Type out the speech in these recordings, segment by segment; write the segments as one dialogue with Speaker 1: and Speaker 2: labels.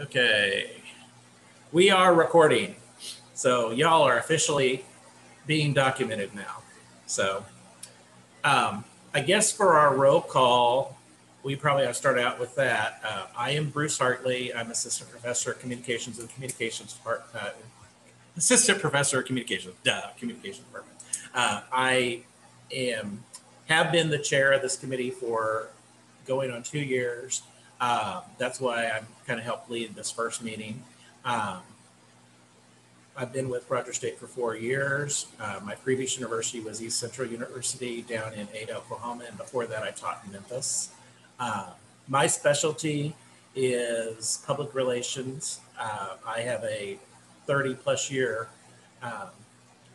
Speaker 1: Okay. We are recording. So y'all are officially being documented now. So um, I guess for our roll call, we probably have to start out with that. Uh, I am Bruce Hartley. I'm assistant professor of communications the communications part, uh, assistant professor of communications, duh, communications department. Uh, I am have been the chair of this committee for going on two years. Um, that's why I'm kind of helped lead this first meeting. Um, I've been with Rogers State for four years. Uh, my previous university was East Central University down in Ada, Oklahoma, and before that I taught in Memphis. Uh, my specialty is public relations. Uh, I have a 30 plus year um,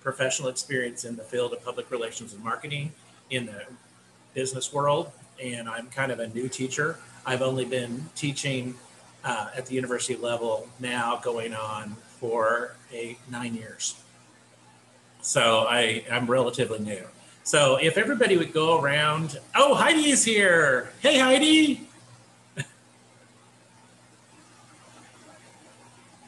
Speaker 1: professional experience in the field of public relations and marketing in the business world, and I'm kind of a new teacher. I've only been teaching uh, at the university level now going on for eight, nine years. So I, I'm relatively new. So if everybody would go around, oh, Heidi is here. Hey, Heidi.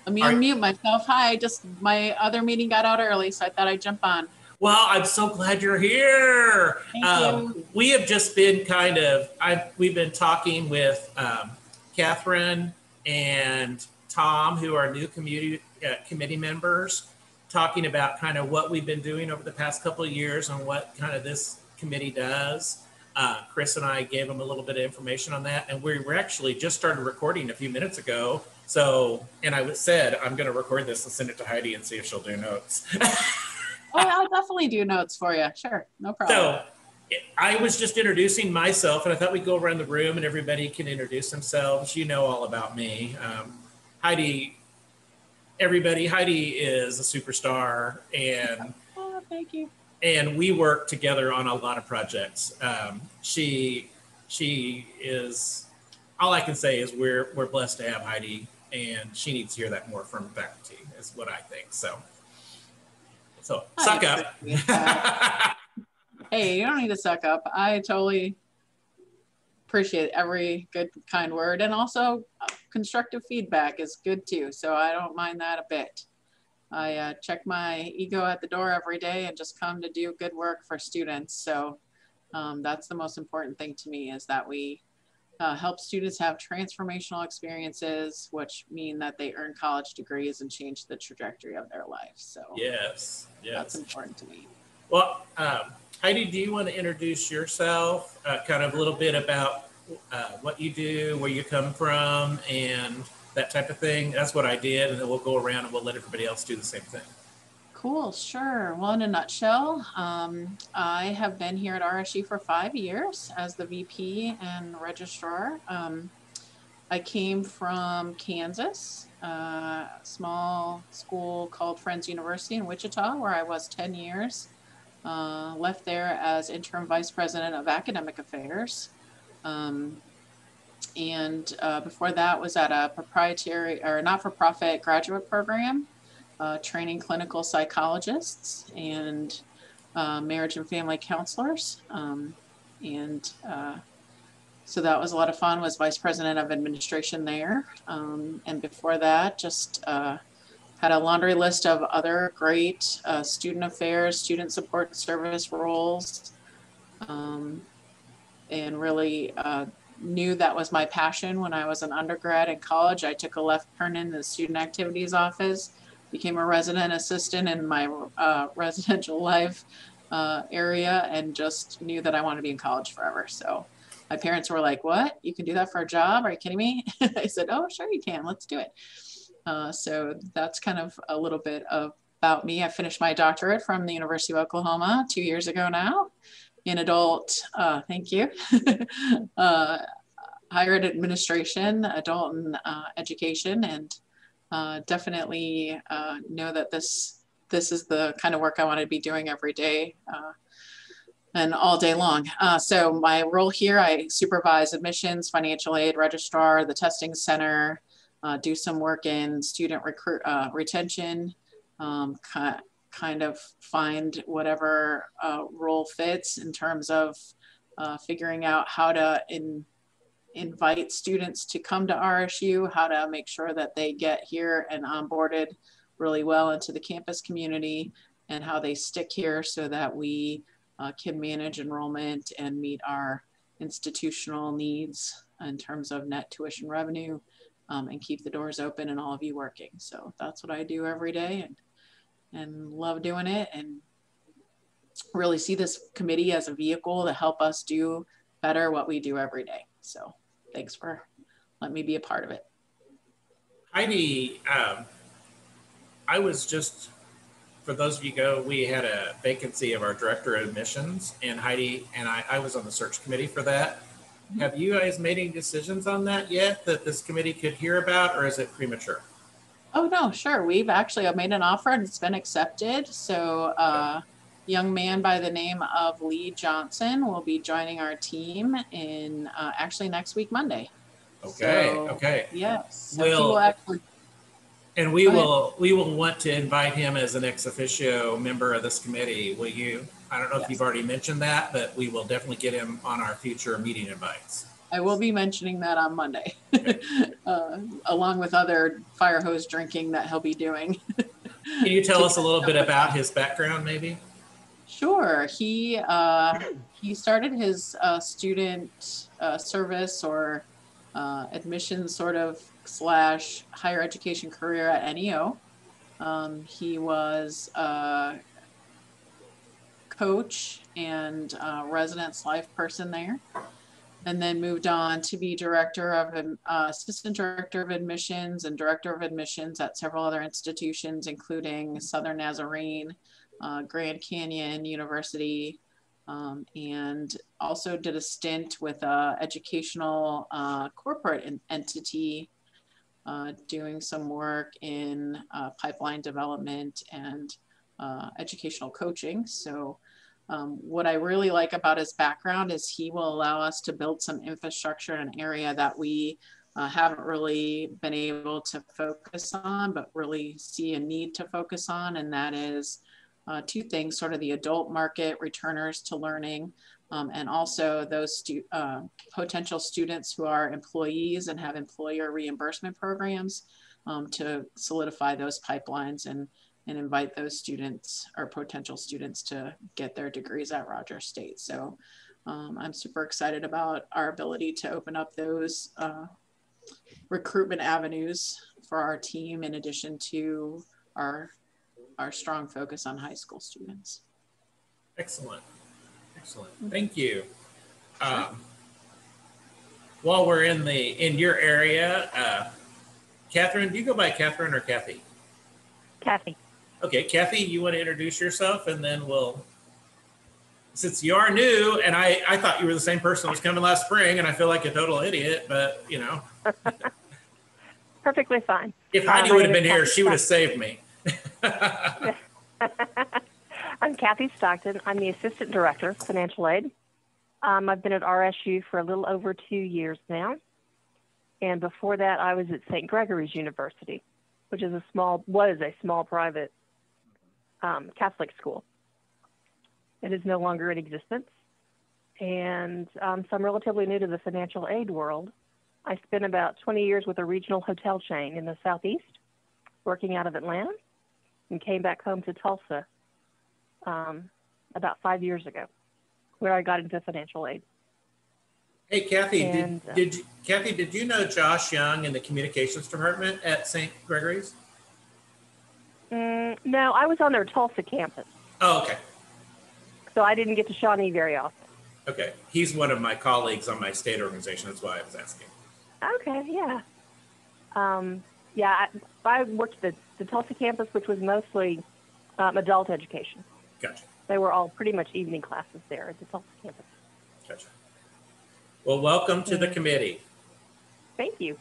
Speaker 2: Let me unmute myself. Hi, just my other meeting got out early, so I thought I'd jump on.
Speaker 1: Well, I'm so glad you're here. Um,
Speaker 2: you.
Speaker 1: we have just been kind of, I we've been talking with um, Catherine and Tom, who are new community uh, committee members, talking about kind of what we've been doing over the past couple of years and what kind of this committee does. Uh, Chris and I gave them a little bit of information on that, and we were actually just started recording a few minutes ago. So, and I said I'm going to record this and send it to Heidi and see if she'll do notes.
Speaker 2: Oh, I'll definitely do notes for you. Sure, no problem.
Speaker 1: So I was just introducing myself, and I thought we'd go around the room and everybody can introduce themselves. You know all about me. Um, Heidi, everybody, Heidi is a superstar, and
Speaker 2: Oh, thank you.
Speaker 1: and we work together on a lot of projects. Um, she she is all I can say is we're we're blessed to have Heidi, and she needs to hear that more from faculty, is what I think. So. So
Speaker 2: I
Speaker 1: suck up.
Speaker 2: Hey, you don't need to suck up. I totally appreciate every good, kind word, and also uh, constructive feedback is good too. So I don't mind that a bit. I uh, check my ego at the door every day and just come to do good work for students. So um, that's the most important thing to me is that we uh, help students have transformational experiences, which mean that they earn college degrees and change the trajectory of their life. So
Speaker 1: yes, yes.
Speaker 2: that's important to me.
Speaker 1: Well, um, Heidi, do you want to introduce yourself, uh, kind of a little bit about uh, what you do, where you come from, and that type of thing? That's what I did, and then we'll go around and we'll let everybody else do the same thing.
Speaker 2: Cool, sure. Well, in a nutshell, um, I have been here at RSU for five years as the VP and registrar. Um, I came from Kansas, uh, small school called Friends University in Wichita, where I was 10 years. Uh, left there as interim vice president of academic affairs. Um, and uh, before that was at a proprietary or not-for-profit graduate program uh, training clinical psychologists and uh, marriage and family counselors. Um, and uh, so that was a lot of fun. Was vice president of administration there, um, and before that, just uh, had a laundry list of other great uh, student affairs, student support service roles, um, and really uh, knew that was my passion when I was an undergrad in college. I took a left turn in the student activities office became a resident assistant in my uh, residential life uh, area and just knew that I wanted to be in college forever. So my parents were like, What? You can do that for a job? Are you kidding me? I said, Oh, sure, you can. Let's do it. Uh, so that's kind of a little bit of, about me. I finished my doctorate from the University of Oklahoma two years ago now in adult, uh, thank you, uh, higher ed administration, adult and uh, education, and uh, definitely uh, know that this this is the kind of work I want to be doing every day uh, and all day long. Uh, so my role here, I supervise admissions, financial aid, registrar, the testing center, uh, do some work in student recruit uh, retention, um, kind of find whatever role fits in terms of figuring out how to in invite students to come to RSU, how to make sure that they get here and onboarded really well into the campus community, and how they stick here so that we uh, can manage enrollment and meet our institutional needs in terms of net tuition revenue um, and keep the doors open and all of you working. So that's what I do every day and, and love doing it and really see this committee as a vehicle to help us do better what we do every day. So thanks for letting me be a part of it.
Speaker 1: Heidi, um, I was just, for those of you go, we had a vacancy of our director of admissions and Heidi and I, I was on the search committee for that. Mm-hmm. Have you guys made any decisions on that yet that this committee could hear about or is it premature?
Speaker 2: Oh, no, sure. We've actually made an offer and it's been accepted. So, uh, young man by the name of Lee Johnson will be joining our team in uh, actually next week, Monday.
Speaker 1: Okay,
Speaker 2: So,
Speaker 1: okay.
Speaker 2: Yes. So he
Speaker 1: Will-
Speaker 2: will actually,
Speaker 1: And we
Speaker 2: Go ahead.
Speaker 1: will, we will want to invite him as an ex officio member of this committee. Will you? I don't know if you've already mentioned that, but we will definitely get him on our future meeting invites.
Speaker 2: I will be mentioning that on Monday, uh, along with other fire hose drinking that he'll be doing.
Speaker 1: Can you tell us a little bit about his background, maybe?
Speaker 2: Sure. He uh, he started his uh, student uh, service or uh, admission sort of slash higher education career at NEO. Um, he was a coach and uh, residence life person there, and then moved on to be director of uh, assistant director of admissions and director of admissions at several other institutions, including Southern Nazarene uh, Grand Canyon University, um, and also did a stint with a educational uh, corporate en- entity uh, doing some work in uh, pipeline development and uh, educational coaching. So um, what I really like about his background is he will allow us to build some infrastructure in an area that we uh, haven't really been able to focus on, but really see a need to focus on, and that is uh, two things, sort of the adult market returners to learning, um, and also those stu- uh, potential students who are employees and have employer reimbursement programs um, to solidify those pipelines and, and invite those students or potential students to get their degrees at Rogers State. So um, I'm super excited about our ability to open up those uh, recruitment avenues for our team in addition to our our strong focus on high school students.
Speaker 1: Excellent. Excellent. Thank you. Um, while we're in the in your area, uh, Catherine, do you go by Catherine or Kathy?
Speaker 3: Kathy.
Speaker 1: Okay, Kathy, you want to introduce yourself, and then we'll. Since you are new, and I, I thought you were the same person that was coming last spring, and I feel like a total idiot, but you know,
Speaker 3: Perfectly fine.
Speaker 1: if Heidi
Speaker 3: my
Speaker 1: would have been
Speaker 3: is
Speaker 1: here,
Speaker 3: Kathy
Speaker 1: she would have saved me.
Speaker 3: I'm Kathy Stockton. I'm the Assistant Director, of Financial Aid. Um, I've been at RSU for a little over two years now. And before that, I was at St. Gregory's University, which is a small, was a small private um, Catholic school. It is no longer in existence. And um, so I'm relatively new to the financial aid world. I spent about 20 years with a regional hotel chain in the Southeast, working out of Atlanta, and came back home to Tulsa um, about five years ago, where I got into financial aid.
Speaker 1: Hey, Kathy,
Speaker 3: And,
Speaker 1: did,
Speaker 3: uh,
Speaker 1: did you, Kathy, did you know Josh Young in the communications department at St. Gregory's?
Speaker 3: Mm, no, I was on their Tulsa campus,
Speaker 1: Oh, okay.
Speaker 3: so I didn't get to Shawnee very often.
Speaker 1: Okay. He's one of my colleagues on my state organization. That's why I was asking.
Speaker 3: Okay, yeah. Um, yeah, I, I worked the, the Tulsa campus, which was mostly um, adult education.
Speaker 1: Gotcha.
Speaker 3: They were all pretty much evening classes there at the Tulsa campus.
Speaker 1: Gotcha. Well, welcome to the committee.
Speaker 3: Thank you.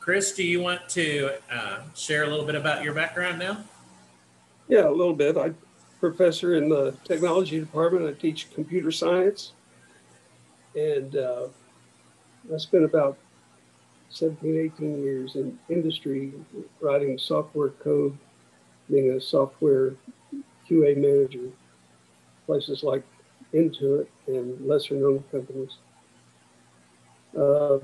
Speaker 1: Chris, do you want to uh, share a little bit about your background now?
Speaker 4: Yeah, a little bit. I'm a professor in the technology department. I teach computer science. And uh, I spent about 17, 18 years in industry writing software code, being a software QA manager, places like Intuit and lesser known companies. Uh,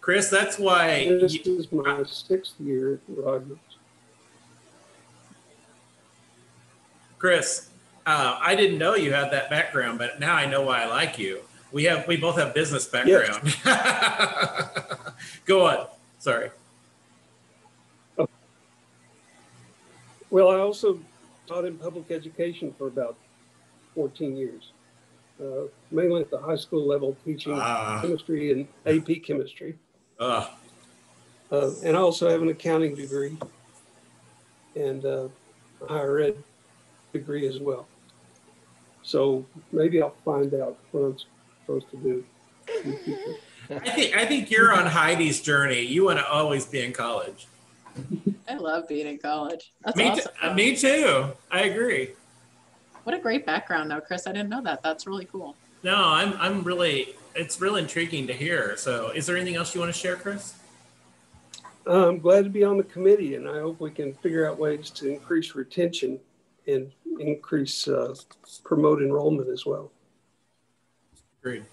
Speaker 1: Chris, that's why.
Speaker 4: this
Speaker 1: you-
Speaker 4: is my sixth year at Rogers.
Speaker 1: Chris, uh, I didn't know you had that background, but now I know why I like you. We have we both have business background. Go on. Sorry.
Speaker 4: Well, I also taught in public education for about 14 years, uh, mainly at the high school level, teaching
Speaker 1: Ah,
Speaker 4: chemistry and AP chemistry.
Speaker 1: ugh.
Speaker 4: Uh, and I also have an accounting degree and uh, a higher ed degree as well. So maybe I'll find out what I'm supposed to do. in the future.
Speaker 1: I think I think you're on Heidi's journey. You want to always be in college.
Speaker 2: I love being in college. That's
Speaker 1: me,
Speaker 2: awesome.
Speaker 1: t- uh, me too. I agree.
Speaker 2: What a great background, though, Chris. I didn't know that. That's really cool.
Speaker 1: No, I'm I'm really it's real intriguing to hear. So, is there anything else you want to share, Chris?
Speaker 4: I'm glad to be on the committee, and I hope we can figure out ways to increase retention and increase uh, promote enrollment as well.
Speaker 1: Agreed.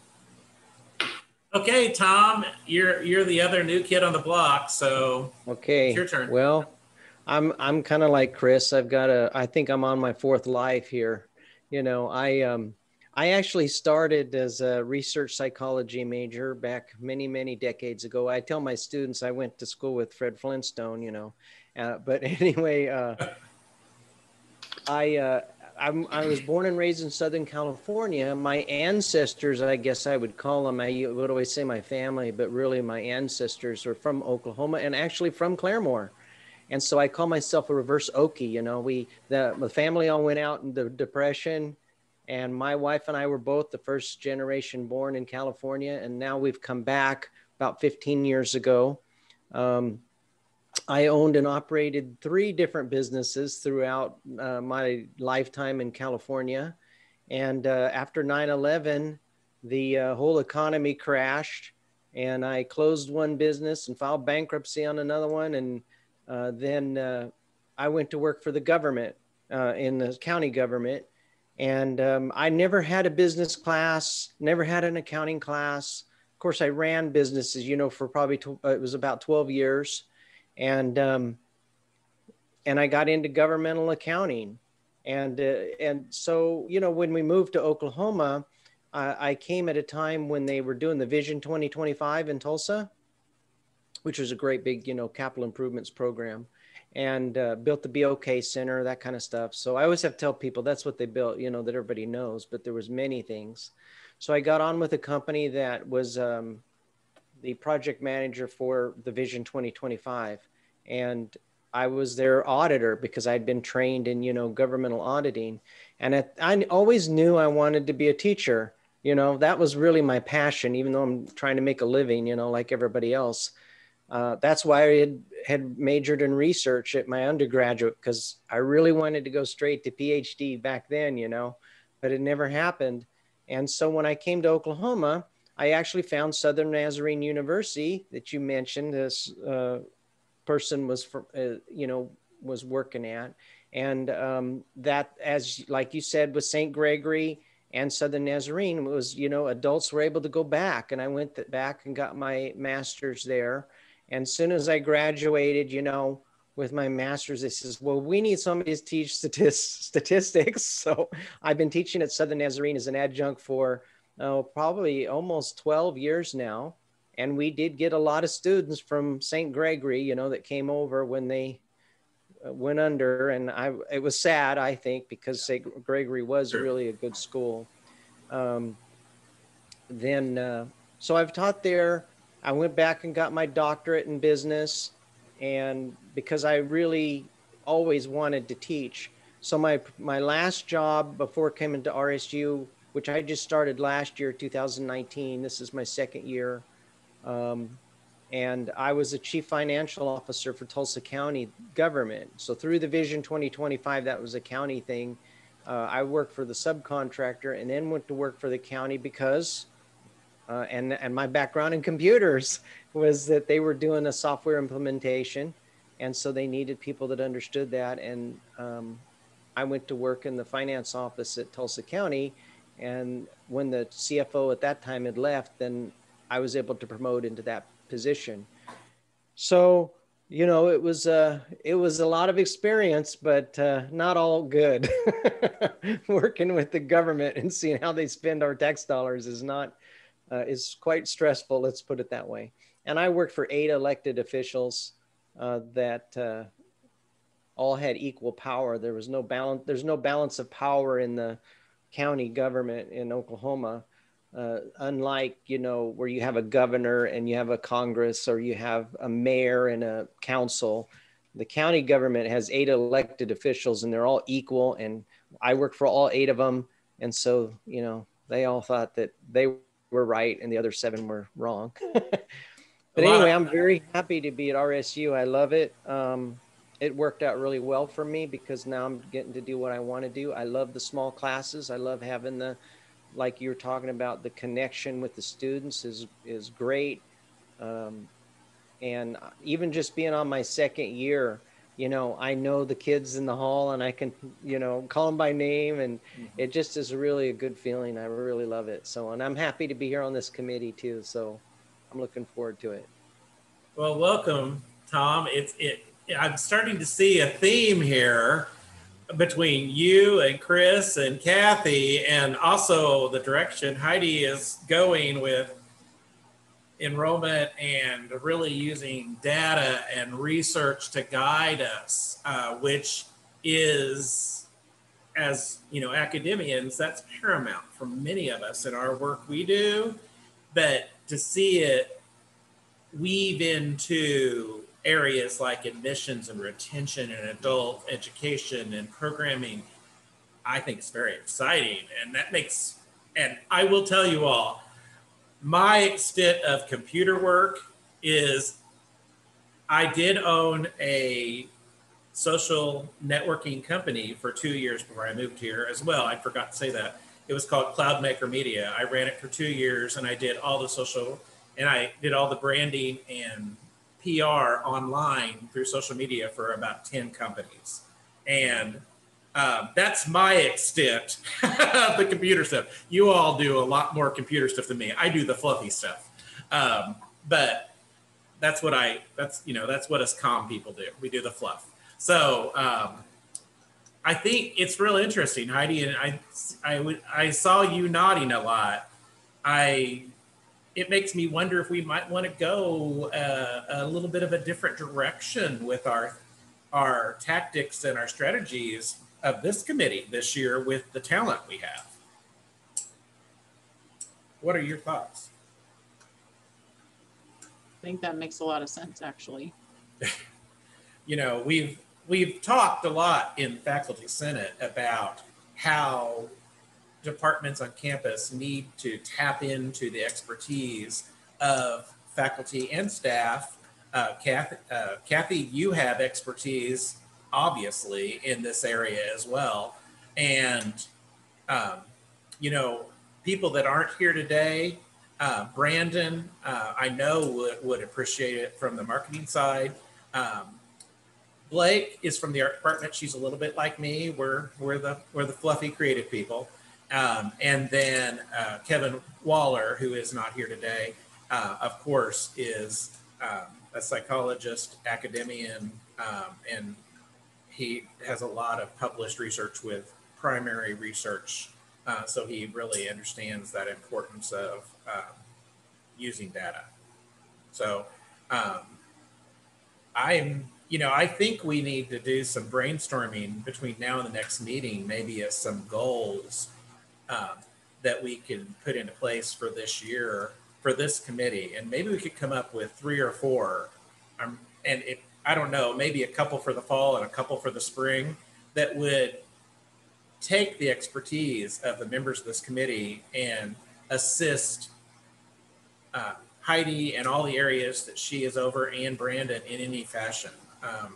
Speaker 1: Okay, Tom, you're you're the other new kid on the block, so
Speaker 5: Okay.
Speaker 1: It's your turn.
Speaker 5: Well, I'm I'm kind of like Chris. I've got a I think I'm on my fourth life here. You know, I um I actually started as a research psychology major back many many decades ago. I tell my students I went to school with Fred Flintstone, you know. Uh, but anyway, uh I uh I'm, I was born and raised in Southern California. My ancestors, I guess I would call them, I would always say my family, but really my ancestors are from Oklahoma and actually from Claremore. And so I call myself a reverse Okie. You know, we, the, the family all went out in the Depression, and my wife and I were both the first generation born in California. And now we've come back about 15 years ago. Um, I owned and operated three different businesses throughout uh, my lifetime in California. And uh, after 9 11, the uh, whole economy crashed, and I closed one business and filed bankruptcy on another one. And uh, then uh, I went to work for the government uh, in the county government. And um, I never had a business class, never had an accounting class. Of course, I ran businesses, you know, for probably, tw- it was about 12 years and um, and I got into governmental accounting, and uh, and so you know when we moved to Oklahoma, I, I came at a time when they were doing the Vision 2025 in Tulsa, which was a great big you know capital improvements program, and uh, built the BOK Center, that kind of stuff. So I always have to tell people that's what they built, you know, that everybody knows, but there was many things. So I got on with a company that was um, the project manager for the Vision 2025, and I was their auditor because I'd been trained in you know governmental auditing, and at, I always knew I wanted to be a teacher. You know that was really my passion, even though I'm trying to make a living, you know, like everybody else. Uh, that's why I had, had majored in research at my undergraduate because I really wanted to go straight to PhD back then, you know, but it never happened. And so when I came to Oklahoma, I actually found Southern Nazarene University that you mentioned. This uh, person was, from, uh, you know, was working at, and um, that, as like you said, with Saint Gregory and Southern Nazarene was, you know, adults were able to go back, and I went th- back and got my master's there. And as soon as I graduated, you know, with my master's, they says, well, we need somebody to teach statis- statistics. So I've been teaching at Southern Nazarene as an adjunct for oh, probably almost 12 years now. And we did get a lot of students from St. Gregory, you know, that came over when they uh, went under. And I, it was sad, I think, because St. Gregory was really a good school. Um, then, uh, so I've taught there. I went back and got my doctorate in business. And because I really always wanted to teach. So my, my last job before coming to RSU which I just started last year, 2019. This is my second year. Um, and I was a chief financial officer for Tulsa County government. So through the Vision 2025, that was a county thing. Uh, I worked for the subcontractor and then went to work for the county because, uh, and, and my background in computers was that they were doing a software implementation. And so they needed people that understood that. And um, I went to work in the finance office at Tulsa County And when the CFO at that time had left, then I was able to promote into that position. So, you know, it was uh, it was a lot of experience, but uh, not all good. Working with the government and seeing how they spend our tax dollars is not uh, is quite stressful. Let's put it that way. And I worked for eight elected officials uh, that uh, all had equal power. There was no balance. There's no balance of power in the county government in Oklahoma. Uh, unlike you know where you have a governor and you have a congress or you have a mayor and a council the county government has eight elected officials and they're all equal and i work for all eight of them and so you know they all thought that they were right and the other seven were wrong. But anyway i'm very happy to be at rsu i love it. Um, it worked out really well for me because now i'm getting to do what i want to do i love the small classes i love having the like you were talking about, the connection with the students is is great. Um, and even just being on my second year, you know, I know the kids in the hall and I can, you know, call them by name, and mm-hmm. it just is really a good feeling. I really love it. So, and I'm happy to be here on this committee too. So, I'm looking forward to it.
Speaker 1: Well, welcome, Tom. It's it. I'm starting to see a theme here between you and Chris and Kathy, and also the direction Heidi is going with enrollment and really using data and research to guide us, uh, which is, as you know, academians, that's paramount for many of us in our work we do. But to see it weave into areas like admissions and retention and adult education and programming, I think it's very exciting. And that makes, and I will tell you all, my extent of computer work is I did own a social networking company for two years before I moved here as well. I forgot to say that. It was called Cloudmaker Media. I ran it for two years and I did all the social and I did all the branding and PR online through social media for about 10 companies. And um, that's my extent of the computer stuff. You all do a lot more computer stuff than me. I do the fluffy stuff. Um, but that's what I, that's, you know, that's what us comm people do. We do the fluff. So um, I think it's real interesting, Heidi. And I, I, I saw you nodding a lot. I it makes me wonder if we might want to go uh, a little bit of a different direction with our our tactics and our strategies of this committee this year with the talent we have. What are your thoughts?
Speaker 2: I think that makes a lot of sense, actually.
Speaker 1: you know, we've we've talked a lot in faculty senate about how departments on campus need to tap into the expertise of faculty and staff. Uh, Kathy, uh, Kathy, you have expertise, obviously, in this area as well. And, um, you know, people that aren't here today, uh, Brandon, uh, I know would, would appreciate it from the marketing side. Um, Blake is from the art department. She's a little bit like me. We're we're the we're the fluffy creative people. Um, and then uh, Kevin Waller, who is not here today, uh, of course, is um, a psychologist, academician, um, and he has a lot of published research with primary research. Uh, so he really understands that importance of um, using data. So um, I'm, you know, I think we need to do some brainstorming between now and the next meeting, maybe as some goals um, that we can put into place for this year for this committee, and maybe we could come up with three or four, um, and it, I don't know, maybe a couple for the fall and a couple for the spring that would take the expertise of the members of this committee and assist uh, Heidi and all the areas that she is over and Brandon in any fashion. Um,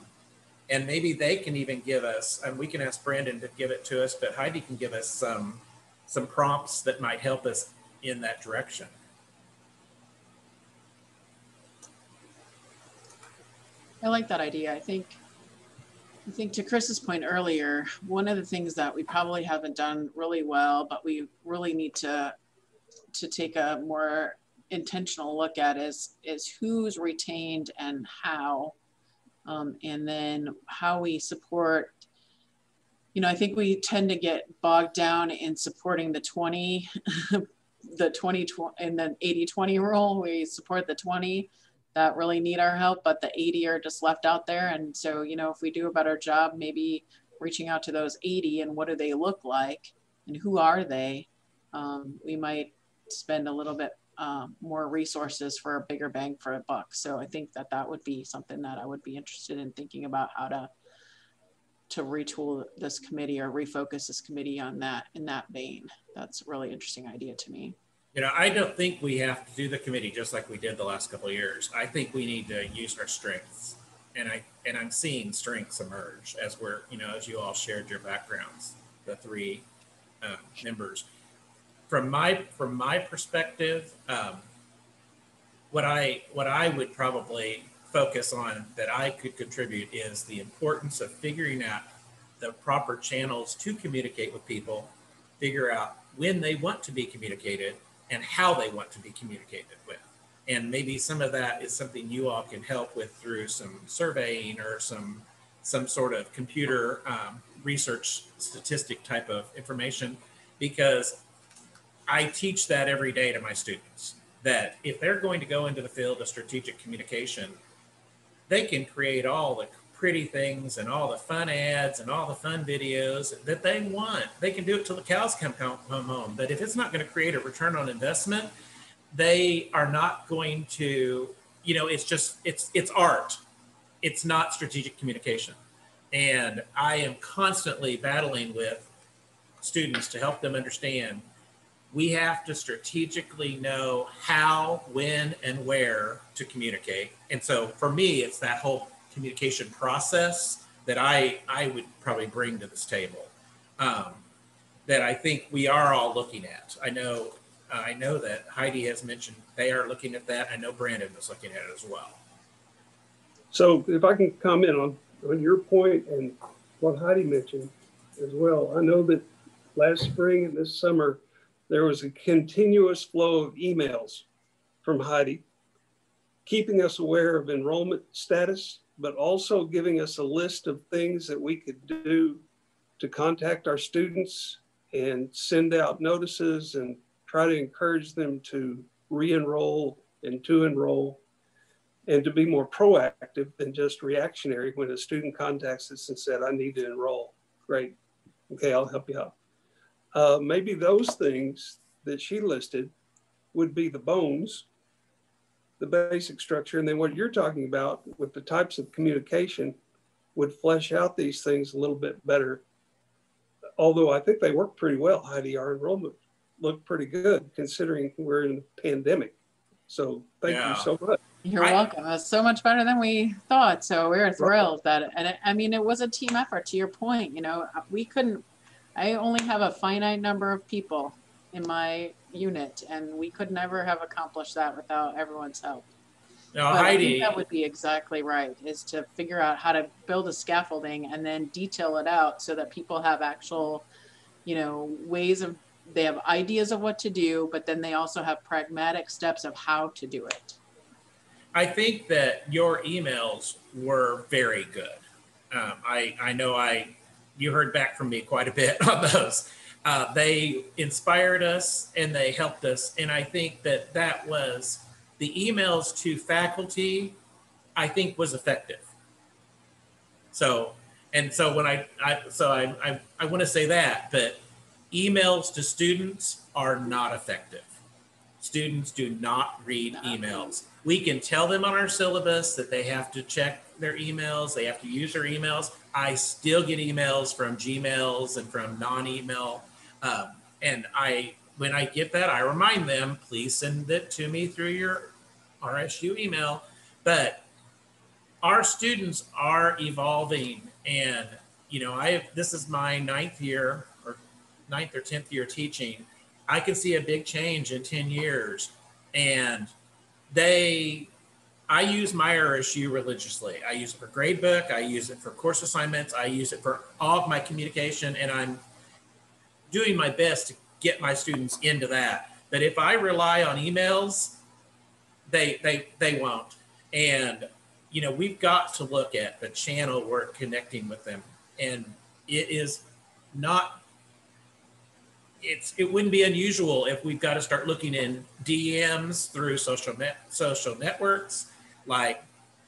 Speaker 1: and maybe they can even give us, and we can ask Brandon to give it to us, but Heidi can give us some some prompts that might help us in that direction.
Speaker 2: I like that idea. I think I think to Chris's point earlier, one of the things that we probably haven't done really well, but we really need to to take a more intentional look at is is who's retained and how, um, and then how we support. You know, I think we tend to get bogged down in supporting the 20, the 20 and then 80 20 rule. We support the 20 that really need our help, but the 80 are just left out there. And so, you know, if we do a better job, maybe reaching out to those 80 and what do they look like and who are they, um, we might spend a little bit um, more resources for a bigger bang for a buck. So I think that that would be something that I would be interested in thinking about how to to retool this committee or refocus this committee on that in that vein. That's a really interesting idea to me.
Speaker 1: You know, I don't think we have to do the committee just like we did the last couple of years. I think we need to use our strengths, and I and I'm seeing strengths emerge as we're you know as you all shared your backgrounds, the three uh, members. From my from my perspective, um, what I what I would probably focus on that I could contribute is the importance of figuring out the proper channels to communicate with people, figure out when they want to be communicated and how they want to be communicated with. And maybe some of that is something you all can help with through some surveying or some some sort of computer um, research statistic type of information, because I teach that every day to my students that if they're going to go into the field of strategic communication, they can create all the pretty things and all the fun ads and all the fun videos that they want. They can do it till the cows come home. But if it's not going to create a return on investment, they are not going to, you know, it's just it's it's art. It's not strategic communication. And I am constantly battling with students to help them understand we have to strategically know how, when, and where to communicate. And so for me, it's that whole communication process that I I would probably bring to this table um, that I think we are all looking at. I know uh, I know that Heidi has mentioned they are looking at that. I know Brandon is looking at it as well.
Speaker 4: So if I can comment on on your point and what Heidi mentioned as well, I know that last spring and this summer there was a continuous flow of emails from Heidi keeping us aware of enrollment status, but also giving us a list of things that we could do to contact our students and send out notices and try to encourage them to re-enroll and to enroll and to be more proactive than just reactionary when a student contacts us and said, I need to enroll. Great. Okay, I'll help you out. Uh, maybe those things that she listed would be the bones the basic structure. And then what you're talking about with the types of communication would flesh out these things a little bit better. Although I think they work pretty well, Heidi, our enrollment looked pretty good considering we're in a pandemic. So thank yeah. you so much.
Speaker 2: You're I, welcome. It was so much better than we thought. So we are thrilled right. that, and it, I mean, it was a team effort to your point, you know, we couldn't, I only have a finite number of people in my unit, and we could never have accomplished that without everyone's help.
Speaker 1: Now, but Heidi,
Speaker 2: that would be exactly right. Is to figure out how to build a scaffolding and then detail it out so that people have actual, you know, ways of they have ideas of what to do, but then they also have pragmatic steps of how to do it.
Speaker 1: I think that your emails were very good. Um, I I know I you heard back from me quite a bit on those uh, they inspired us and they helped us. And I think that that was the emails to faculty, I think was effective. So, and so when I, I so I, I, I want to say that, but emails to students are not effective. Students do not read emails. We can tell them on our syllabus that they have to check their emails, they have to use their emails. I still get emails from Gmails and from non email um, and I, when I get that, I remind them, please send it to me through your RSU email. But our students are evolving, and you know, I have, this is my ninth year or ninth or tenth year teaching. I can see a big change in ten years, and they, I use my RSU religiously. I use it for gradebook. I use it for course assignments. I use it for all of my communication, and I'm doing my best to get my students into that. But if I rely on emails, they they they won't. And you know, we've got to look at the channel we're connecting with them, and it is not it's it wouldn't be unusual if we've got to start looking in DMs through social net social networks like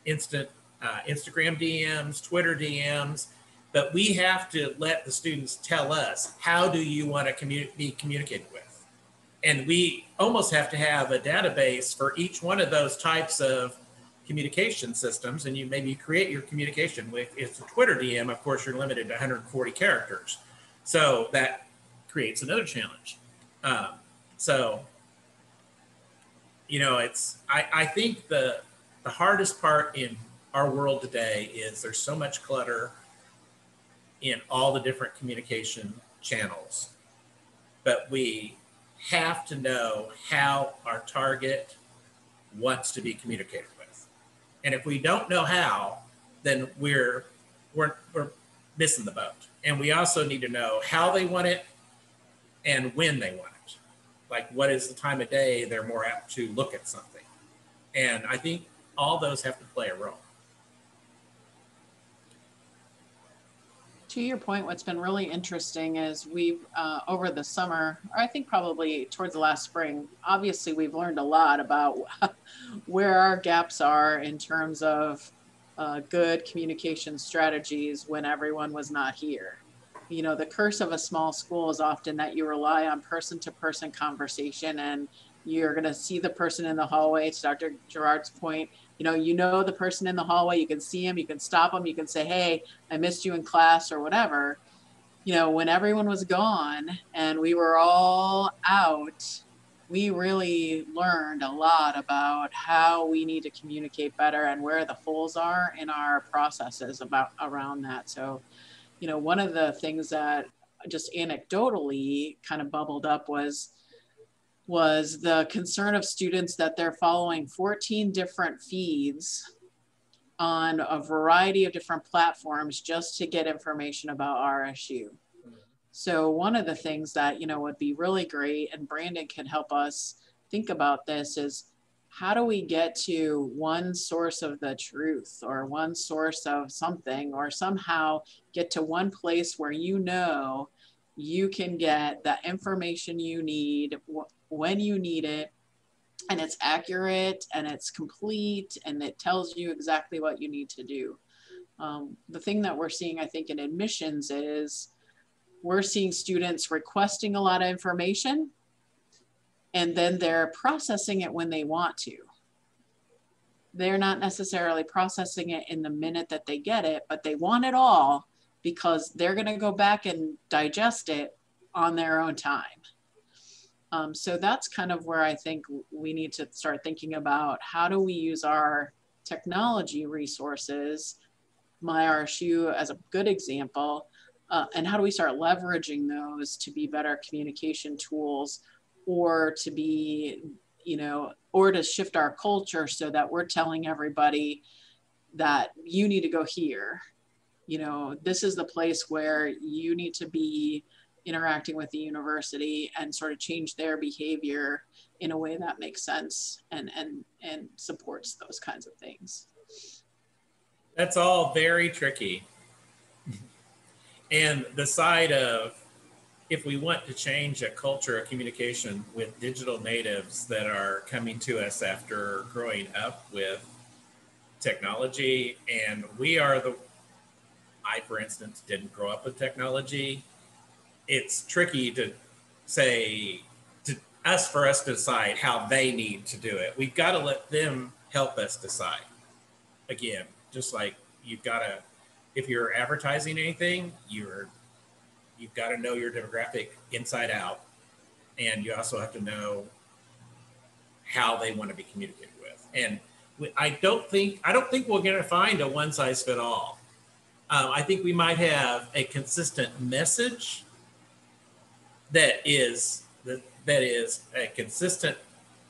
Speaker 1: instant uh, Instagram DMs, Twitter DMs, but we have to let the students tell us how do you want to commu- be communicated with, and we almost have to have a database for each one of those types of communication systems and you maybe create your communication with it's a twitter dm of course you're limited to 140 characters. So that creates another challenge. Um, so you know it's I, I think the the hardest part in our world today is there's so much clutter in all the different communication channels. But we have to know how our target wants to be communicated with. And if we don't know how then we're we're, we're missing the boat. And we also need to know how they want it and when they want it. Like what is the time of day they're more apt to look at something? And i think all those have to play a role.
Speaker 2: To your point, what's been really interesting is we've, uh, over the summer, or I think probably towards the last spring, obviously we've learned a lot about where our gaps are in terms of uh, good communication strategies when everyone was not here. You know, the curse of a small school is often that you rely on person to person conversation and you're going to see the person in the hallway. To Dr. Gerard's point, you know you know the person in the hallway you can see him you can stop him you can say hey i missed you in class or whatever. You know when everyone was gone and we were all out we really learned a lot about how we need to communicate better and where the holes are in our processes about around that. So you know one of the things that just anecdotally kind of bubbled up was was the concern of students that they're following 14 different feeds on a variety of different platforms just to get information about RSU. So one of the things that, you know, would be really great and Brandon can help us think about this is how do we get to one source of the truth or one source of something or somehow get to one place where you know you can get the information you need when you need it and it's accurate and it's complete and it tells you exactly what you need to do. Um, the thing that we're seeing, I think, in admissions is we're seeing students requesting a lot of information and then they're processing it when they want to. They're not necessarily processing it in the minute that they get it, but they want it all because they're going to go back and digest it on their own time. Um, so that's kind of where I think we need to start thinking about how do we use our technology resources, my RSU as a good example, uh, and how do we start leveraging those to be better communication tools or to be, you know, or to shift our culture so that we're telling everybody that you need to go here. You know, this is the place where you need to be interacting with the university and sort of change their behavior in a way that makes sense and and and supports those kinds of things.
Speaker 1: That's all very tricky. And the side of if we want to change a culture of communication with digital natives that are coming to us after growing up with technology and we are the i for instance didn't grow up with technology it's tricky to say to us for us to decide how they need to do it. We've got to let them help us decide. Again, just like you've got to, if you're advertising anything, you're you've got to know your demographic inside out, and you also have to know how they want to be communicated with. And I don't think I don't think we're going to find a one size fit all. Um, I think we might have a consistent message that is that, that is a consistent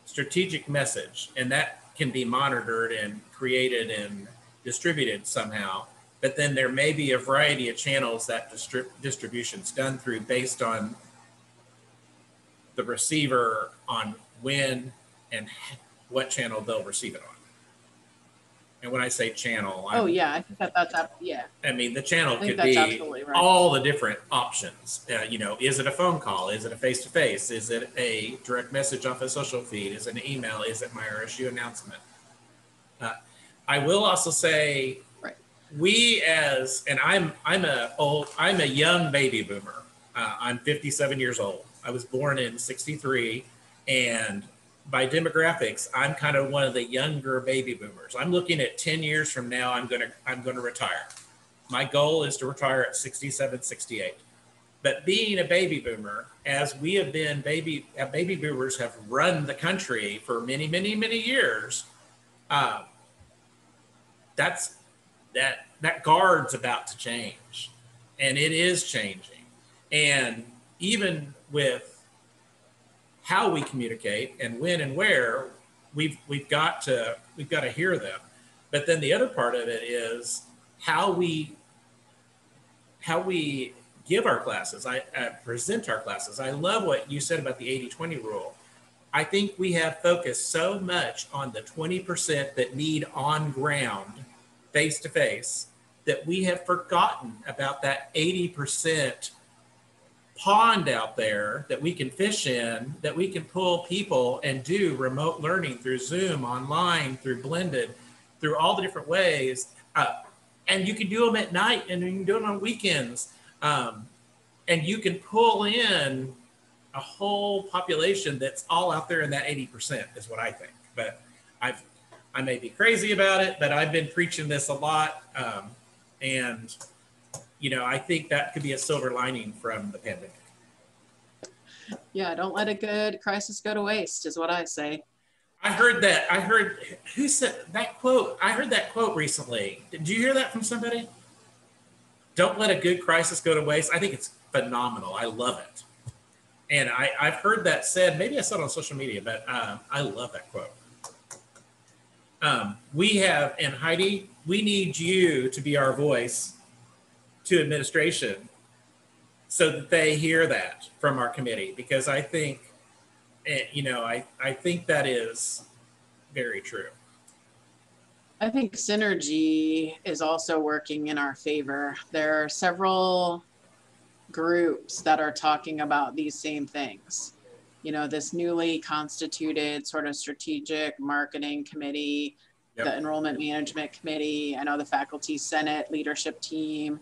Speaker 1: strategic message and that can be monitored and created and distributed somehow. But then there may be a variety of channels that distrib- distribution's done through based on the receiver on when and what channel they'll receive it on. And when I say channel,
Speaker 2: Oh,
Speaker 1: I'm,
Speaker 2: yeah, I think that that's, ab- yeah,
Speaker 1: I mean the channel could be
Speaker 2: right.
Speaker 1: all the different options. Uh, you know, is it a phone call? Is it a face to face? Is it a direct message off a social feed? Is it an email? Is it my RSU announcement? Uh, I will also say,
Speaker 2: Right.
Speaker 1: we as and I'm I'm a old I'm a young baby boomer. Uh, I'm 57 years old. I was born in '63, and by demographics, I'm kind of one of the younger baby boomers. I'm looking at 10 years from now. I'm gonna I'm gonna retire. My goal is to retire at 67, 68. But being a baby boomer, as we have been baby uh, baby boomers have run the country for many, many, many years, um, that's that that guard's about to change, and it is changing. And even with how we communicate and when and where, we've we've got to we've got to hear them. But then the other part of it is how we how we give our classes, I uh, present our classes. I love what you said about the 80-20 rule. I think we have focused so much on the 20% that need on ground, face to face, that we have forgotten about that 80% pond out there that we can fish in, that we can pull people and do remote learning through Zoom, online, through Blended, through all the different ways. Uh, and you can do them at night and you can do them on weekends. Um, and you can pull in a whole population that's all out there in that 80% is what I think. But I've, I may be crazy about it, but I've been preaching this a lot. Um, and, you know, I think that could be a silver lining from the pandemic.
Speaker 2: yeah, don't let a good crisis go to waste is what I say.
Speaker 1: I heard that. I heard who said that quote. I heard that quote recently. Did you hear that from somebody? Don't let a good crisis go to waste. I think it's phenomenal. I love it. And I, I've heard that said, maybe I saw it on social media, but um, I love that quote. Um, we have, and Heidi, we need you to be our voice to administration so that they hear that from our committee, because I think, eh, you know, I, I think that is very true.
Speaker 2: I think synergy is also working in our favor. There are several groups that are talking about these same things. You know, this newly constituted sort of strategic marketing committee,
Speaker 1: Yep.
Speaker 2: the enrollment management committee, I know the faculty senate leadership team,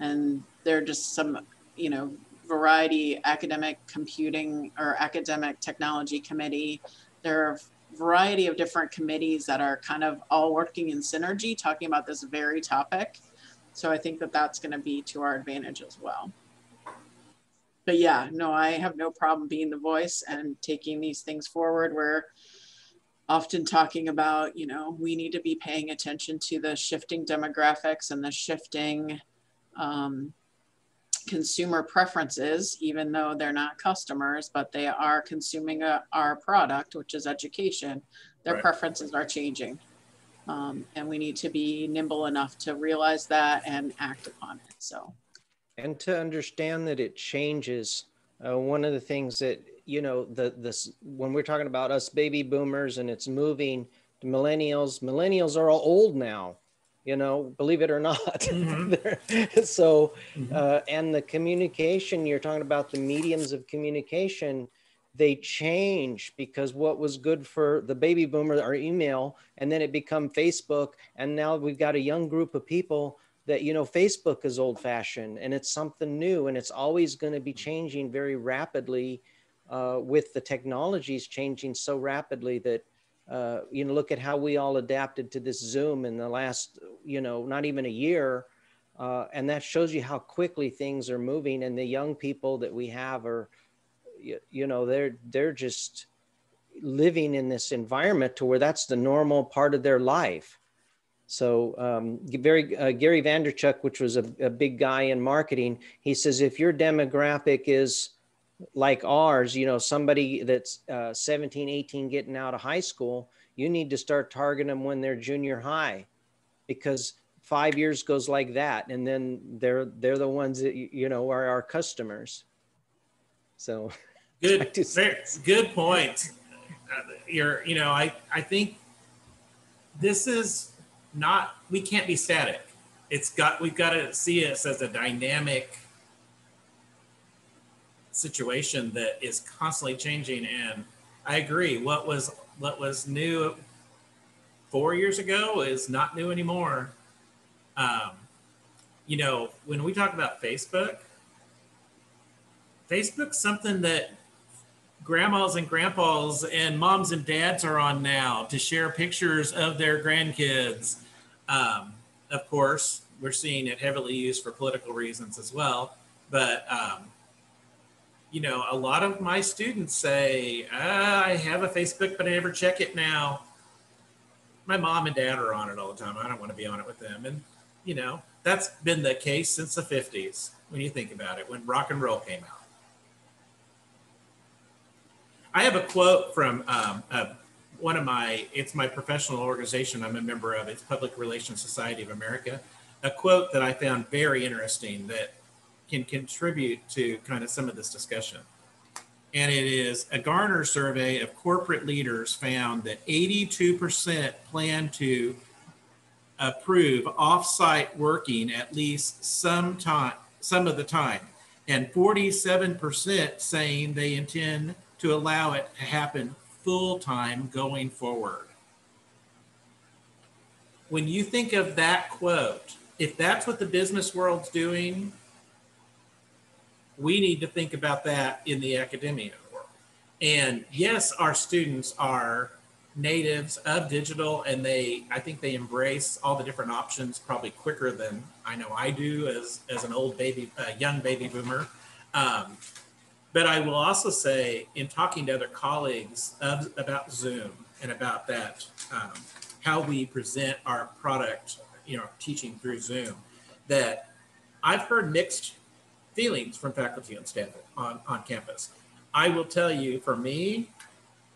Speaker 2: and there are just some, you know, variety academic computing or academic technology committee. There are a variety of different committees that are kind of all working in synergy, talking about this very topic. So I think that that's going to be to our advantage as well. But yeah, no, I have no problem being the voice and taking these things forward. We're often talking about, you know, we need to be paying attention to the shifting demographics and the shifting um, consumer preferences, even though they're not customers, but they are consuming a, our product, which is education. Their
Speaker 1: Right.
Speaker 2: preferences are changing. Um, and we need to be nimble enough to realize that and act upon it. So,
Speaker 5: and to understand that it changes uh, one of the things that you know the this when we're talking about us baby boomers and it's moving to millennials millennials are all old now you know believe it or not. They're- so uh, and the communication you're talking about the mediums of communication they change because what was good for the baby boomer our email and then it become facebook and now we've got a young group of people that you know facebook is old fashioned and it's something new and it's always going to be changing very rapidly uh, with the technologies changing so rapidly that uh, you know look at how we all adapted to this zoom in the last you know not even a year uh, and that shows you how quickly things are moving and the young people that we have are you, you know they're they're just living in this environment to where that's the normal part of their life. So um, very uh, Gary Vaynerchuk, which was a, a big guy in marketing, he says if your demographic is like ours, you know, somebody that's uh, 17, 18 getting out of high school, you need to start targeting them when they're junior high because five years goes like that and then they're they're the ones that you know are our customers so
Speaker 1: Good, good point. Uh, You're, you know, I, I think this is not, we can't be static. It's got, we've got to see this as a dynamic situation that is constantly changing. And I agree. What was, what was new four years ago is not new anymore. Um, you know, when we talk about Facebook, Facebook's something that grandmas and grandpas and moms and dads are on now to share pictures of their grandkids. Um, of course, we're seeing it heavily used for political reasons as well. But, um, you know, a lot of my students say, ah, I have a Facebook, but I never check it now. My mom and dad are on it all the time. I don't want to be on it with them. And, you know, that's been the case since the 50s when you think about it, when rock and roll came out. I have a quote from um, uh, one of my, it's my professional organization I'm a member of, it's Public Relations Society of America. A quote that I found very interesting that can contribute to kind of some of this discussion. And it is a Gartner survey of corporate leaders found that 82% plan to approve offsite working at least some time, some of the time, and 47% saying they intend to allow it to happen full time going forward. When you think of that quote, if that's what the business world's doing, we need to think about that in the academia world. And yes, our students are natives of digital and they I think they embrace all the different options probably quicker than I know I do as as an old baby uh, young baby boomer. Um, but I will also say, in talking to other colleagues of, about Zoom and about that, um, how we present our product, you know, teaching through Zoom, that I've heard mixed feelings from faculty and staff on, on campus. I will tell you, for me,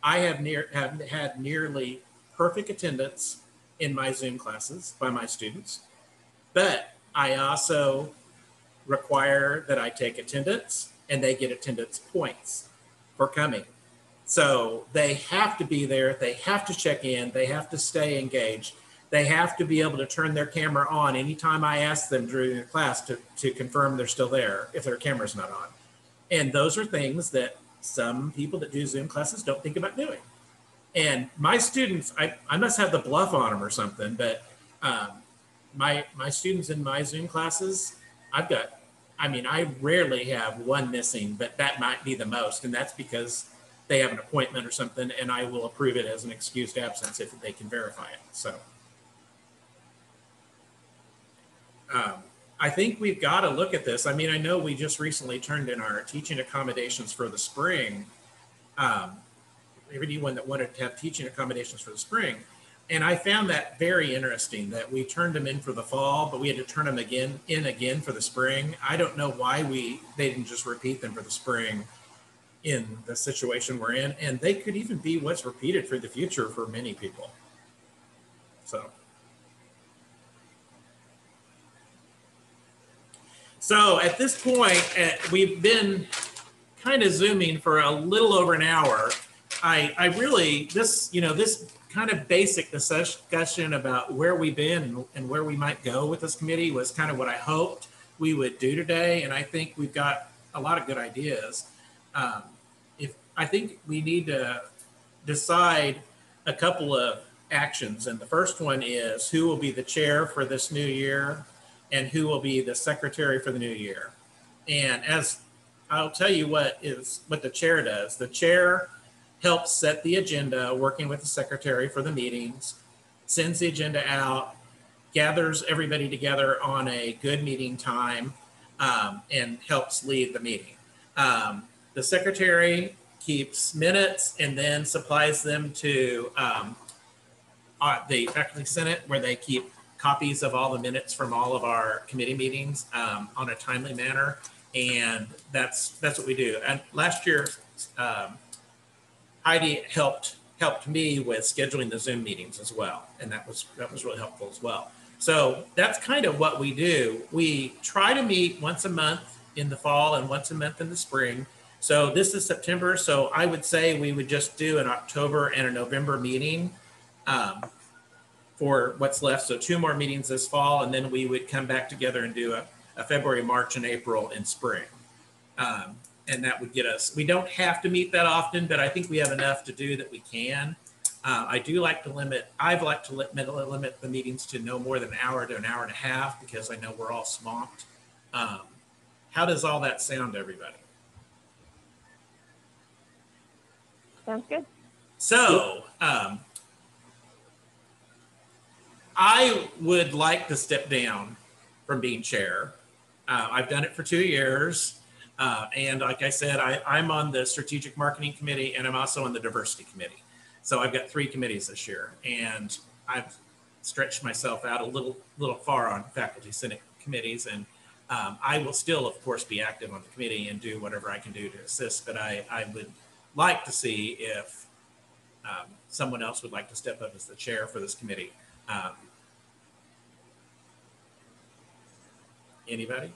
Speaker 1: I have near have had nearly perfect attendance in my Zoom classes by my students, but I also require that I take attendance and they get attendance points for coming. So they have to be there, they have to check in, they have to stay engaged. They have to be able to turn their camera on anytime I ask them during the class to, to confirm they're still there if their camera's not on. And those are things that some people that do Zoom classes don't think about doing. And my students, I, I must have the bluff on them or something, but um, my my students in my Zoom classes, I've got I mean, I rarely have one missing, but that might be the most. And that's because they have an appointment or something, and I will approve it as an excused absence if they can verify it. So um, I think we've got to look at this. I mean, I know we just recently turned in our teaching accommodations for the spring. Um, anyone that wanted to have teaching accommodations for the spring. And I found that very interesting that we turned them in for the fall, but we had to turn them again in again for the spring. I don't know why we they didn't just repeat them for the spring in the situation we're in. And they could even be what's repeated for the future for many people. So So at this point, uh, we've been kind of zooming for a little over an hour. I, I really, this, you know, this kind of basic discussion about where we've been and, where we might go with this committee was kind of what I hoped we would do today. And I think we've got a lot of good ideas. Um, if I think we need to decide a couple of actions. And the first one is who will be the chair for this new year and who will be the secretary for the new year. And as I'll tell you what is what the chair does. The chair helps set the agenda, working with the secretary for the meetings, sends the agenda out, gathers everybody together on a good meeting time, um, and helps lead the meeting. Um, the secretary keeps minutes and then supplies them to um, uh, the faculty senate where they keep copies of all the minutes from all of our committee meetings um, on a timely manner and that's that's what we do and last year um, heidi helped helped me with scheduling the Zoom meetings as well, and that was that was really helpful as well. So that's kind of what we do. We try to meet once a month in the fall and once a month in the spring. So this is September. So I would say we would just do an October and a November meeting um, for what's left. So two more meetings this fall, and then we would come back together and do a, a February, March, and April in spring. Um, and that would get us, we don't have to meet that often, but I think we have enough to do that we can. Uh, I do like to limit, I've liked to limit, limit the meetings to no more than an hour to an hour and a half because I know we're all swamped. Um, how does all that sound, everybody?
Speaker 3: Sounds good.
Speaker 1: So, um, I would like to step down from being chair. Uh, I've done it for two years. Uh, and like I said, I, I'm on the strategic marketing committee and I'm also on the diversity committee. So I've got three committees this year and I've stretched myself out a little, little far on faculty senate committees. And um, I will still, of course, be active on the committee and do whatever I can do to assist. But I, I would like to see if um, someone else would like to step up as the chair for this committee. Um, anybody?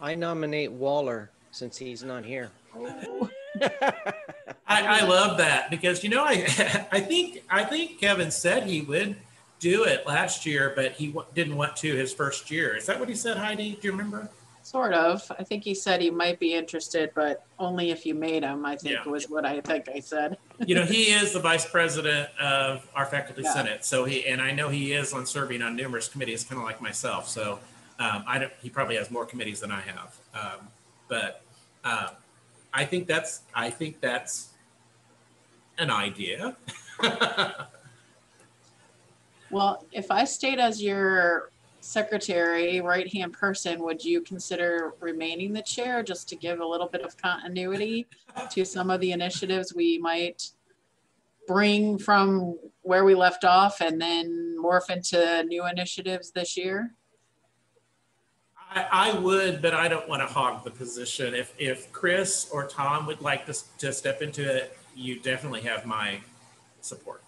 Speaker 5: I nominate Waller since he's not here. Oh.
Speaker 1: I, I love that because you know I I think I think Kevin said he would do it last year, but he w- didn't want to his first year. Is that what he said, Heidi? Do you remember?
Speaker 2: Sort of. I think he said he might be interested, but only if you made him, I think
Speaker 1: Yeah.
Speaker 2: was what I think I said.
Speaker 1: You know, he is the vice president of our faculty
Speaker 2: Yeah.
Speaker 1: senate. So he, and I know he is on serving on numerous committees, kind of like myself. So um, I don't, he probably has more committees than I have. Um, but um, I think that's, I think that's an idea.
Speaker 2: Well, if I stayed as your secretary, right-hand person, would you consider remaining the chair just to give a little bit of continuity to some of the initiatives we might bring from where we left off and then morph into new initiatives this year?
Speaker 1: I, I would, but I don't want to hog the position. If, if Chris or Tom would like to, to step into it, you definitely have my support.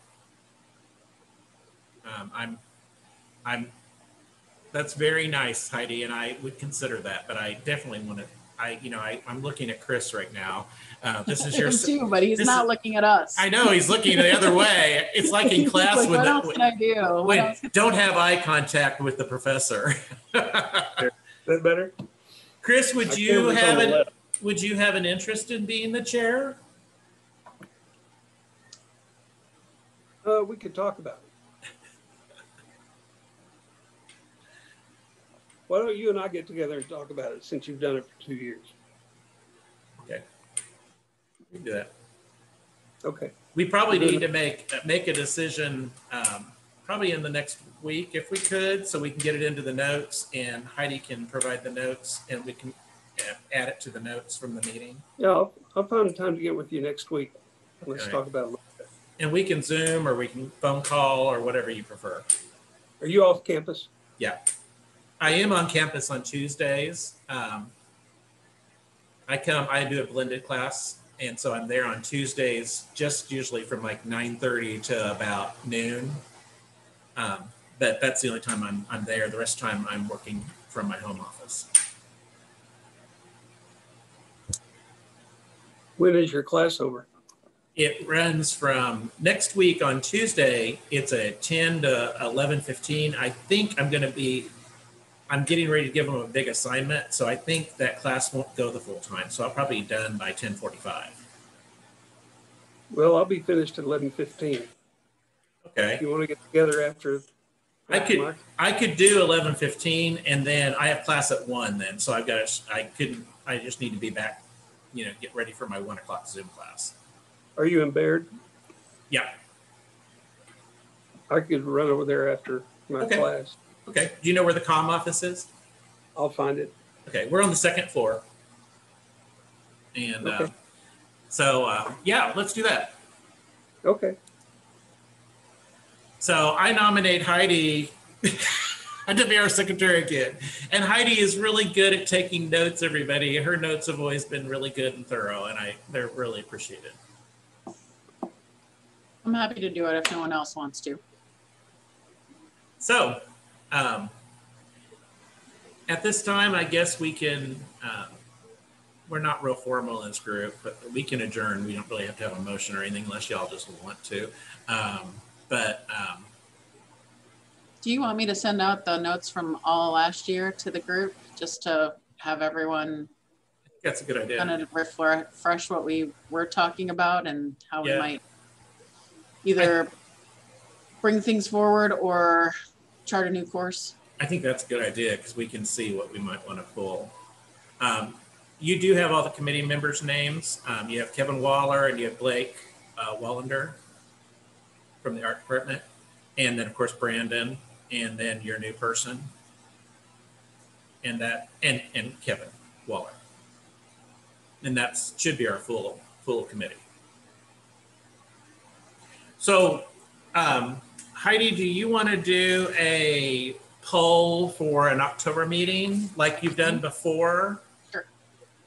Speaker 1: Um, I'm, I'm, that's very nice, Heidi, and I would consider that, but I definitely want to, I, you know, I, I'm looking at Chris right now. Uh, this is your,
Speaker 2: too, but he's not
Speaker 1: is-
Speaker 2: looking at us.
Speaker 1: I know he's looking the other way. It's like in class
Speaker 2: like,
Speaker 1: when,
Speaker 2: What
Speaker 1: the-
Speaker 2: else can I do? What
Speaker 1: when
Speaker 2: else-
Speaker 1: don't have eye contact with the professor.
Speaker 4: Is that better?
Speaker 1: Chris, would
Speaker 4: My
Speaker 1: you have an, would you have an interest in being the chair?
Speaker 4: Uh, we could talk about it. Why don't you and I get together and talk about it since you've done it for two years?
Speaker 1: Okay. We can do that.
Speaker 4: Okay.
Speaker 1: We probably need to make, make a decision, um, probably in the next week if we could, so we can get it into the notes and Heidi can provide the notes and we can uh, add it to the notes from the meeting.
Speaker 4: Yeah, I'll, I'll find a time to get with you next week. Let's
Speaker 1: Okay.
Speaker 4: talk about it.
Speaker 1: And we can Zoom or we can phone call or whatever you prefer.
Speaker 4: Are you off campus?
Speaker 1: Yeah. I am on campus on Tuesdays. Um, I come, I do a blended class. And so I'm there on Tuesdays, just usually from like 9.30 to about noon. Um, but that's the only time I'm, I'm there. The rest of the time I'm working from my home office.
Speaker 4: When is your class over?
Speaker 1: It runs from next week on Tuesday. It's a 10 to 11:15. I think I'm going to be. I'm getting ready to give them a big assignment, so I think that class won't go the full time. So I'll probably be done by 10:45.
Speaker 4: Well, I'll be finished at eleven fifteen.
Speaker 1: Okay.
Speaker 4: If you want to get together after.
Speaker 1: I could-
Speaker 4: my-
Speaker 1: I could do 11:15, and then I have class at one. Then, so I've got. To, I couldn't. I just need to be back. You know, get ready for my one o'clock Zoom class.
Speaker 4: Are you in Baird?
Speaker 1: Yeah.
Speaker 4: I could run over there after my
Speaker 1: Okay.
Speaker 4: class.
Speaker 1: Okay. Do you know where the comm office is?
Speaker 4: I'll find it.
Speaker 1: Okay, we're on the second floor. And uh, so, uh, yeah, let's do that.
Speaker 4: Okay.
Speaker 1: So I nominate Heidi to be our secretary again. And Heidi is really good at taking notes, everybody. Her notes have always been really good and thorough, and I, they're really appreciated.
Speaker 2: I'm happy to do it if no one else wants to.
Speaker 1: So, um, at this time, I guess we can, um, we're not real formal in this group, but we can adjourn. We don't really have to have a motion or anything unless y'all just want to. Um, but, um,
Speaker 2: Do you want me to send out the notes from all last year to the group just to have everyone
Speaker 1: that's a good idea.
Speaker 2: kind of refresh what we were talking about and how we might either bring things forward or chart a new course?
Speaker 1: I think that's a good idea because we can see what we might want to pull. Um, you do have all the committee members' names. Um, you have Kevin Waller and you have Blake uh, Wallander from the art department, and then of course Brandon, and then your new person, and that and and Kevin Waller, and that should be our full full committee. So, um, Heidi, do you want to do a poll for an October meeting like you've done before?
Speaker 2: Sure.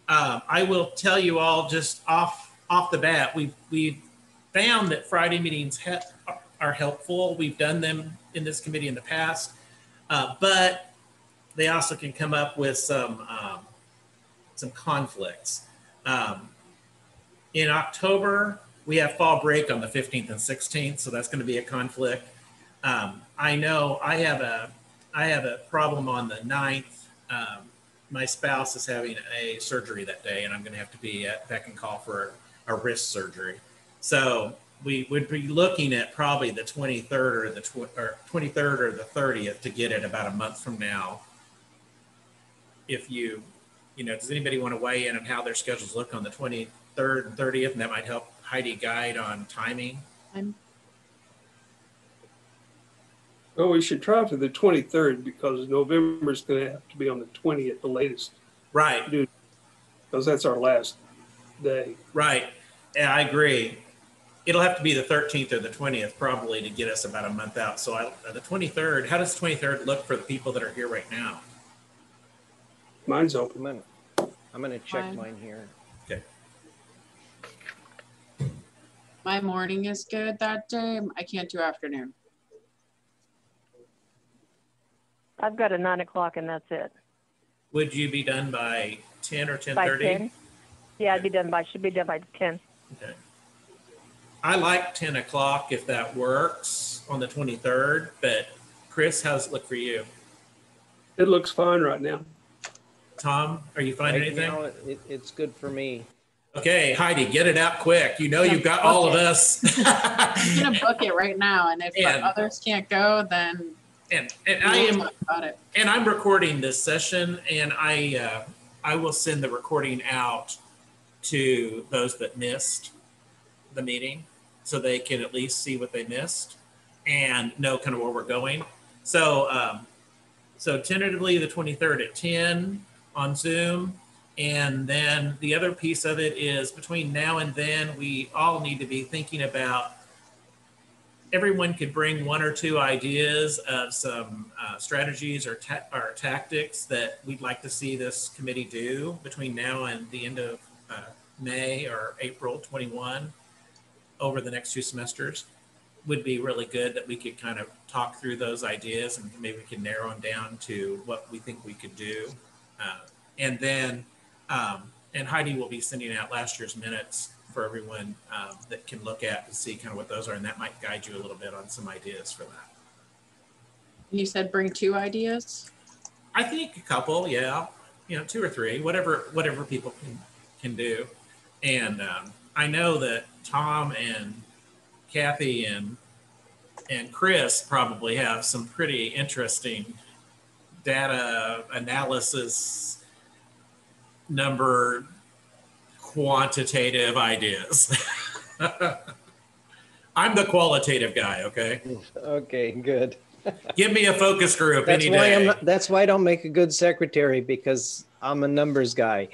Speaker 1: Um, I will tell you all just off off the bat, we we found that Friday meetings are helpful. We've done them in this committee in the past, uh, but they also can come up with some um, some conflicts. Um, in October, we have fall break on the 15th and 16th, so that's going to be a conflict. Um, I know I have a I have a problem on the 9th. Um, my spouse is having a surgery that day, and I'm going to have to be at beck and call for a wrist surgery. So we would be looking at probably the 23rd or the tw- or 23rd or the 30th to get it about a month from now. If you, you know, does anybody want to weigh in on how their schedules look on the 23rd and 30th, and that might help Heidi guide on timing?
Speaker 2: I'm,
Speaker 4: Well, we should try for the 23rd because November is going to have to be on the 20th, the latest,
Speaker 1: Right.
Speaker 4: because that's our last day.
Speaker 1: Right. Yeah, I agree. It'll have to be the 13th or the 20th probably to get us about a month out. So I, uh, the 23rd, how does the 23rd look for the people that are here right now?
Speaker 4: Mine's open.
Speaker 5: I'm gonna, I'm gonna check
Speaker 2: Fine.
Speaker 5: mine here.
Speaker 1: Okay.
Speaker 2: my morning is good that day. I can't do afternoon.
Speaker 3: I've got a nine o'clock and that's it.
Speaker 1: Would you be done by 10 or
Speaker 3: By
Speaker 1: 10:30?
Speaker 3: 10? Yeah, I'd be done by, should be done by 10.
Speaker 1: Okay. I like 10 o'clock if that works on the 23rd, but Chris, how's it look for you?
Speaker 4: It looks fine right now.
Speaker 1: Tom, are you finding
Speaker 5: Right
Speaker 1: anything?
Speaker 5: now, it, it's good for me.
Speaker 1: Okay, Heidi, get it out quick. You know you've got all of us.
Speaker 2: I'm gonna book it right now, and if
Speaker 1: And-
Speaker 2: others can't go, then
Speaker 1: and and I am
Speaker 2: we'll talk about it.
Speaker 1: and I'm recording this session, and I uh, I will send the recording out to those that missed the meeting, so they can at least see what they missed and know kind of where we're going. So um, so tentatively the 23rd at 10 on Zoom. And then the other piece of it is between now and then, we all need to be thinking about everyone could bring one or two ideas of some uh, strategies or, ta- or tactics that we'd like to see this committee do between now and the end of uh, May or April 21 over the next two semesters would be really good that we could kind of talk through those ideas and maybe we can narrow them down to what we think we could do. Uh, and then, um, and Heidi will be sending out last year's minutes for everyone um, that can look at and see kind of what those are, and that might guide you a little bit on some ideas for that.
Speaker 2: You said bring two ideas.
Speaker 1: I think a couple, yeah, you know, two or three, whatever, whatever people can can do. And um, I know that Tom and Kathy and and Chris probably have some pretty interesting data analysis, number, quantitative ideas. I'm the qualitative guy. Okay,
Speaker 5: Okay, good.
Speaker 1: give me a focus group
Speaker 5: That's
Speaker 1: any
Speaker 5: why
Speaker 1: day.
Speaker 5: I'm, not- that's why I don't make a good secretary because I'm a numbers guy.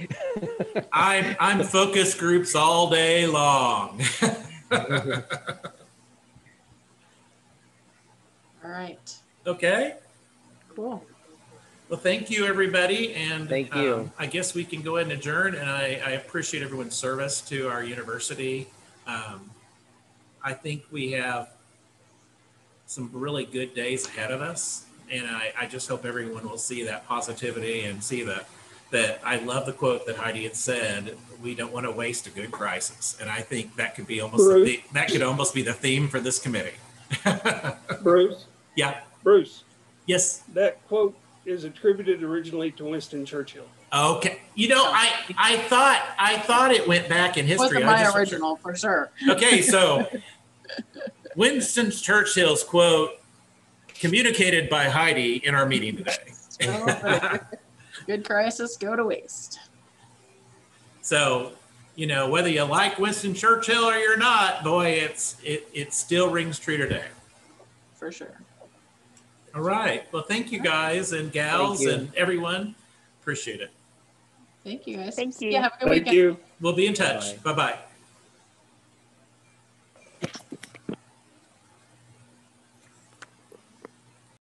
Speaker 1: I'm I'm focus groups all day long.
Speaker 2: All right.
Speaker 1: okay.
Speaker 2: Cool.
Speaker 1: Well, thank you, everybody, and
Speaker 5: Thank you.
Speaker 1: um, I guess we can go ahead and adjourn. And I, I appreciate everyone's service to our university. Um, I think we have some really good days ahead of us, and I, I just hope everyone will see that positivity and see that that I love the quote that Heidi had said. We don't want to waste a good crisis, and I think that could be almost the, that could almost be the theme for this committee.
Speaker 4: Bruce,
Speaker 1: yeah.
Speaker 4: Bruce,
Speaker 1: Yes.
Speaker 4: that quote is attributed originally to Winston Churchill.
Speaker 1: Okay. You know, I I thought I thought it went back in history.
Speaker 2: Wasn't my
Speaker 1: just-
Speaker 2: original for sure.
Speaker 1: Okay, so Winston Churchill's quote communicated by Heidi in our meeting today.
Speaker 2: Good crisis, go to waste.
Speaker 1: so, you know, whether you like Winston Churchill or you're not, boy, it's it it still rings true today.
Speaker 2: For sure.
Speaker 1: All right. Well, thank you guys and gals and everyone. Appreciate it.
Speaker 2: Thank you guys.
Speaker 3: Thank you.
Speaker 2: Yeah, have a good
Speaker 4: Thank
Speaker 2: weekend.
Speaker 4: you.
Speaker 1: We'll be in touch. Bye bye.